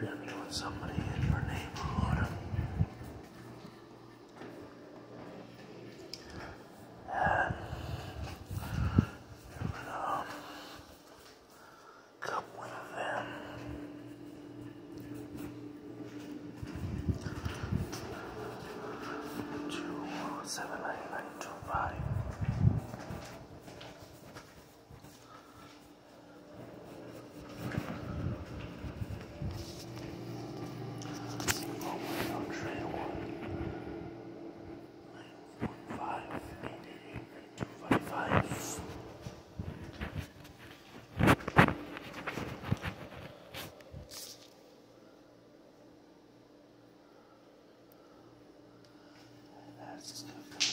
could be with somebody in your neighborhood. And um, come with them. Seven That's just